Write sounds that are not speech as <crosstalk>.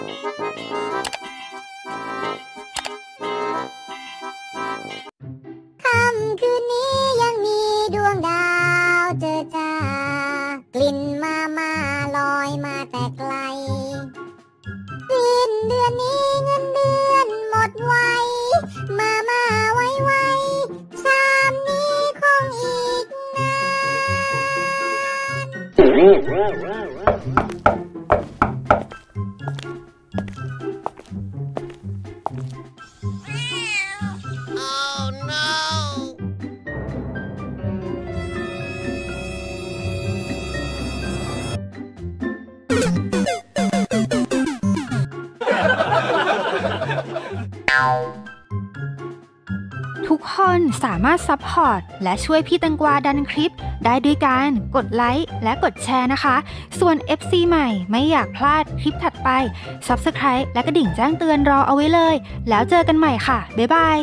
ค่ำคืนนี้ยังมีดวงดาวเจอจ้ากลิ่นมามาลอยมาแต่ไกลสิ้นเดือนนี้เงินเดือนหมดไว มามาไวไวชามนี้คงอีกนาน Oh no! <laughs> ทุกคนสามารถซัพพอร์ตและช่วยพี่ตังกวาดันคลิป ได้ด้วยการกดไลค์และกดแชร์นะคะ ส่วน FC ใหม่ไม่อยากพลาดคลิปถัดไป Subscribe และกระดิ่งแจ้งเตือนรอเอาไว้เลย แล้วเจอกันใหม่ค่ะ บ๊ายบาย